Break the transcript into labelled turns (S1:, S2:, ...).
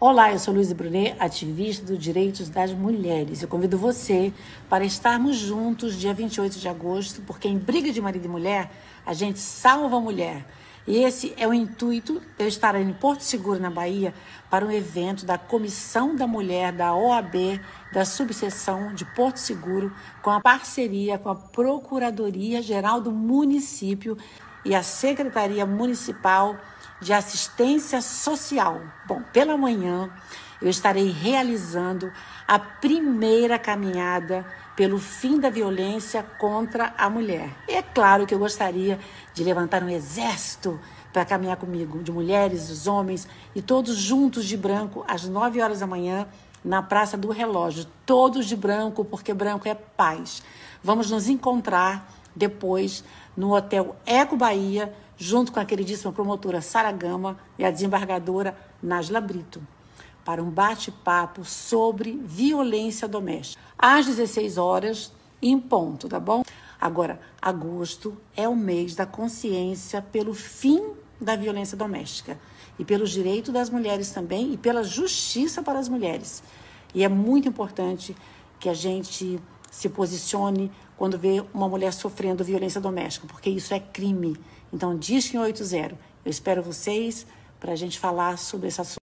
S1: Olá, eu sou Luiz Brunet, ativista dos direitos das mulheres. Eu convido você para estarmos juntos dia 28 de agosto, porque em Briga de Marido e Mulher, a gente salva a mulher. E esse é o intuito. Eu estarei em Porto Seguro, na Bahia, para um evento da Comissão da Mulher da OAB, da subseção de Porto Seguro, com a parceria com a Procuradoria Geral do Município e a Secretaria Municipal de Assistência Social. Bom, pela manhã eu estarei realizando a primeira caminhada pelo fim da violência contra a mulher. E é claro que eu gostaria de levantar um exército para caminhar comigo, de mulheres, dos homens e todos juntos de branco às 9 horas da manhã na Praça do Relógio, todos de branco, porque branco é paz. Vamos nos encontrar depois no Hotel Eco Bahia, junto com a queridíssima promotora Sara Gama e a desembargadora Nasla Brito, para um bate-papo sobre violência doméstica. Às 16 horas, em ponto, tá bom? Agora, agosto é o mês da consciência pelo fim da violência doméstica e pelos direitos das mulheres também e pela justiça para as mulheres. E é muito importante que a gente se posicione quando vê uma mulher sofrendo violência doméstica, porque isso é crime. Então, diz que 80. Eu espero vocês para a gente falar sobre esse assunto.